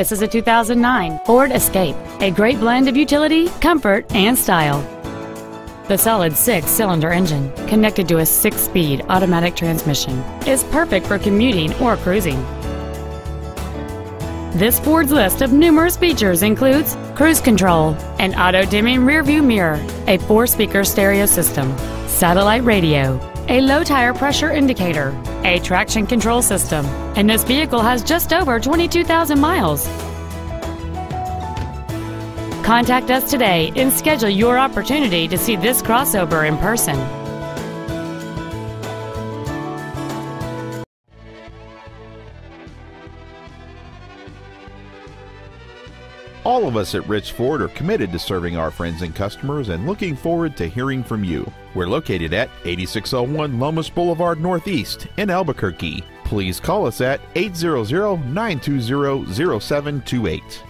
This is a 2009 Ford Escape, a great blend of utility, comfort, and style. The solid six-cylinder engine, connected to a six-speed automatic transmission, is perfect for commuting or cruising. This Ford's list of numerous features includes cruise control, an auto-dimming rearview mirror, a four-speaker stereo system, satellite radio, a low tire pressure indicator, a traction control system, and this vehicle has just over 22,000 miles. Contact us today and schedule your opportunity to see this crossover in person. All of us at Rich Ford are committed to serving our friends and customers and looking forward to hearing from you. We're located at 8601 Lomas Boulevard Northeast in Albuquerque. Please call us at 800 920 0728.